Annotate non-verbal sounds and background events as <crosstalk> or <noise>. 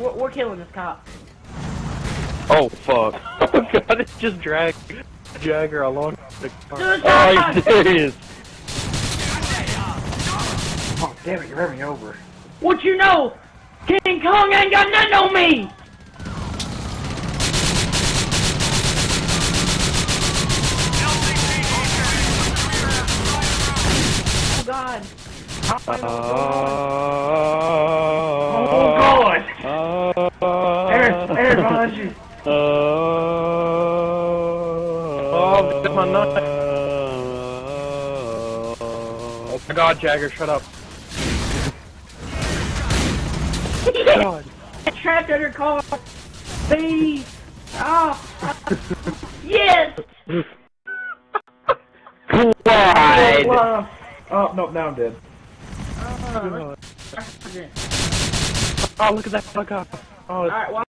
We're, we're killing this cop. Oh fuck. <laughs> Oh god, it just dragged Jagger along the car. Suicide! Oh, are you serious? Oh, damn it, you ran me over. What you know? King Kong ain't got nothing on me! Oh god. Oh, God! Uh, Aaron, Aaron, behind you. Uh, oh, that's my knife. Oh my god, Jagger, shut up. God. Trapped under car. Please. Oh. yes! Why? Oh, no, now I'm dead. Uh, Oh, look at that fuck up. Oh, Alright, well,